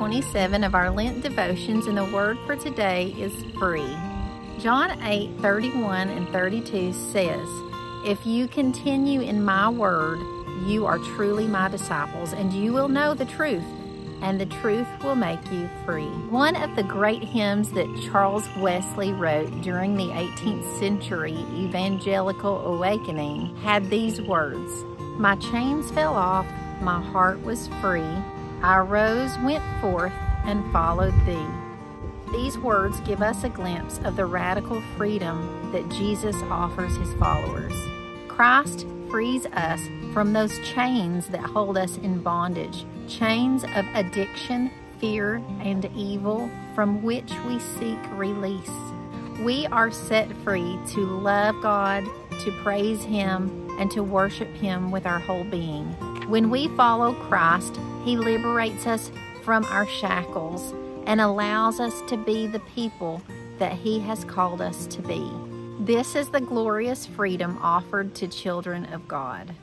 27 of our Lent devotions, and the word for today is free. John 8 31 and 32 says, If you continue in my word, you are truly my disciples, and you will know the truth, and the truth will make you free. One of the great hymns that Charles Wesley wrote during the 18th century evangelical awakening had these words My chains fell off, my heart was free. I rose, went forth, and followed thee. These words give us a glimpse of the radical freedom that Jesus offers his followers. Christ frees us from those chains that hold us in bondage, chains of addiction, fear, and evil from which we seek release. We are set free to love God, to praise Him, and to worship Him with our whole being. When we follow Christ, He liberates us from our shackles and allows us to be the people that He has called us to be. This is the glorious freedom offered to children of God.